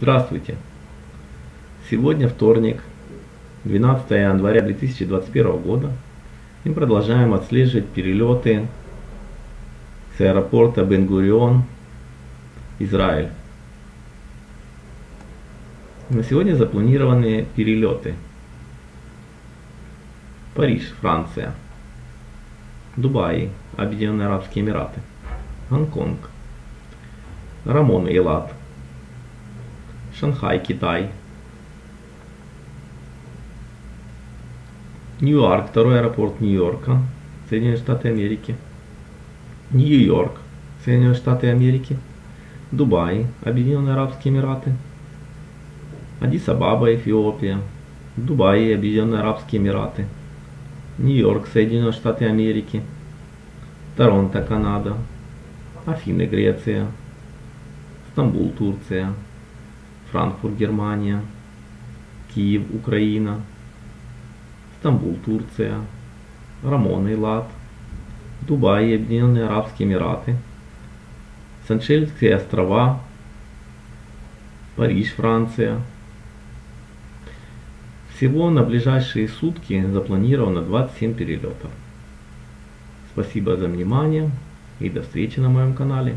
Здравствуйте! Сегодня вторник, 12 января 2021 года. И продолжаем отслеживать перелеты с аэропорта Бенгурион, Израиль. На сегодня запланированы перелеты. Париж, Франция. Дубай, Объединенные Арабские Эмираты. Гонконг. Рамон, Элат. Шанхай, Китай. Ньюарк, второй аэропорт Нью-Йорка, Соединенные Штаты Америки. Нью-Йорк, Соединенные Штаты Америки. Дубай, Объединенные Арабские Эмираты. Адис-Абаба, Эфиопия. Дубай, Объединенные Арабские Эмираты. Нью-Йорк, Соединенные Штаты Америки. Торонто, Канада. Афины, Греция. Стамбул, Турция. Франкфурт, Германия, Киев, Украина, Стамбул, Турция, Рамон, Илат, Дубай Объединенные Арабские Эмираты, Саншельские острова, Париж, Франция. Всего на ближайшие сутки запланировано 27 перелетов. Спасибо за внимание и до встречи на моем канале.